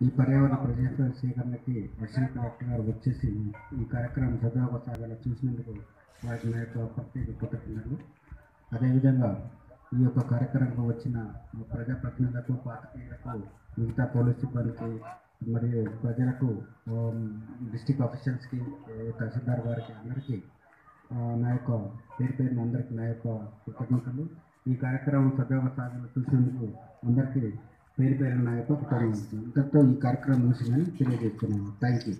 ఈ పర్యావరణ ప్రదేశాల సేకరణకి అడిషనల్ కలెక్టర్ గారు వచ్చేసి ఈ కార్యక్రమం సద్వినియోగ చూసినందుకు వారికి నా యొక్క ప్రత్యేక కృతజ్ఞతలు అదేవిధంగా ఈ యొక్క కార్యక్రమంలో వచ్చిన ప్రజాప్రతినిధులకు పాత్రికేయులకు మిగతా పోలీస్ సిబ్బందికి మరియు ప్రజలకు డిస్టిక్ ఆఫీషియల్స్కి తహసీల్దార్ గారికి అందరికీ నా యొక్క పేరు పేరున అందరికీ నా యొక్క కృతజ్ఞతలు. ఈ కార్యక్రమం సద్యోగ సాధన చూసినందుకు అందరికీ పేరు పేరు నా యొక్క కృతజ్ఞతలు ఇంతటితో ఈ కార్యక్రమం ముగిసిందని తెలియజేస్తున్నాను. Thank you